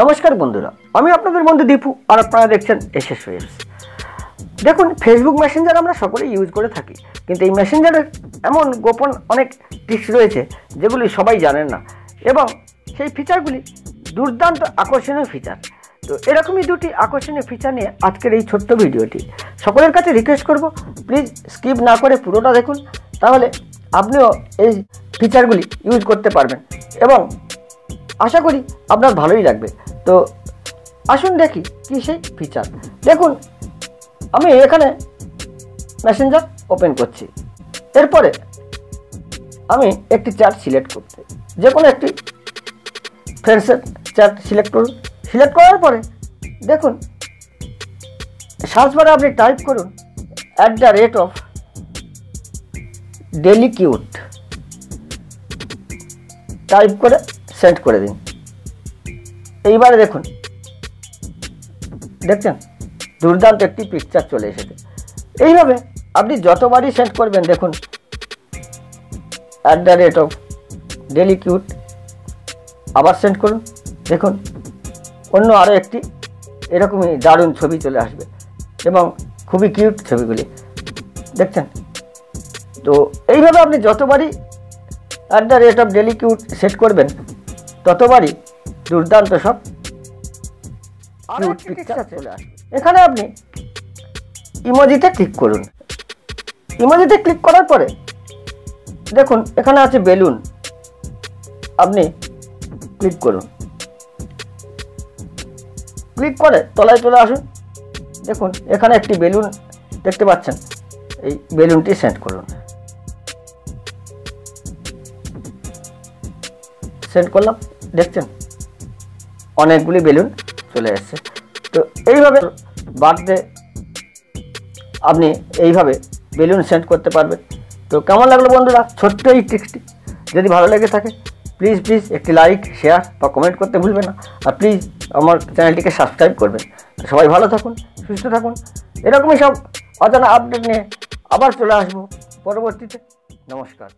নমস্কার বন্ধুরা, আমি আপনাদের বন্ধু দীপু আর আপনারা দেখছেন এসএস ওয়েবস দেখুন ফেসবুক মেসেঞ্জার আমরা সকলেই ইউজ করে থাকি, কিন্তু এই মেসেঞ্জারের এমন গোপন অনেক ট্রিক্স রয়েছে যেগুলি সবাই জানেন না, এবং সেই ফিচারগুলি দুর্দান্ত আকর্ষণীয় ফিচার তো এরকমই দুটি আকর্ষণীয় ফিচার নিয়ে আজকের এই ছোট্ট ভিডিওটি। সকলের কাছে রিকোয়েস্ট করব প্লিজ স্কিপ না করে পুরোটা দেখুন, তাহলে আপনিও এই ফিচারগুলি ইউজ করতে পারবেন, এবং আশা করি আপনার ভালোই লাগবে। তো আসুন দেখি কি সেই ফিচার দেখুন, আমি এখানে মেসেঞ্জার ওপেন করছি। এরপরে আমি একটি চ্যাট সিলেক্ট করতে যে কোনো একটি ফ্রেন্ডসের চ্যাট সিলেক্ট করুন। সিলেক্ট করার পরে দেখুন সার্চ বারে আপনি টাইপ করুন at the rate of daily cute type করে সেন্ড করে দিন। এইবারে দেখুন। দেখছেন? দুর্দান্ত একটি পিকচার চলে এসেছে। এইভাবে আপনি যতবারই সেন্ড করবেন, দেখুন। At the rate of daily cute আবার সেন্ড করুন। দেখুন, অন্য আরও একটি এরকমই দারুণ ছবি চলে আসবে এবং খুবই কিউট ছবিগুলি। দেখছেন? তো এইভাবে আপনি যতবারই at the rate of daily cute set করবেন ততবারই দুর্দান্ত সব কিউট পিকচার চলে আসবে। এখানে আপনি ইমোজিতে ক্লিক করুন। ইমোজিতে ক্লিক করার পরে দেখুন এখানে আছে বেলুন আপনি ক্লিক করুন। ক্লিক করে তলায় চলে আসুন। দেখুন এখানে একটি বেলুন দেখতে পাচ্ছেন। এই বেলুনটি সেন্ড করুন। সেন্ড করলাম। দেখছেন? অনেকগুলি বেলুন চলে এসছে। তো এইভাবে বার্থডে আপনি এইভাবে বেলুন সেন্ড করতে পারবেন। তো কেমন লাগল বন্ধুরা? ছোট্ট এই ট্রিক্সটি যদি ভালো লেগে থাকে প্লিজ প্লিজ একটি লাইক শেয়ার বা কমেন্ট করতে ভুলবেন না। আর প্লিজ আমার চ্যানেলটিকে সাবস্ক্রাইব করবেন। তো সবাই ভালো থাকুন, সুস্থ থাকুন। এরকমই সব অজানা আপডেট নিয়ে আবার চলে আসব পরবর্তীতে। নমস্কার।